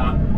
whatnot.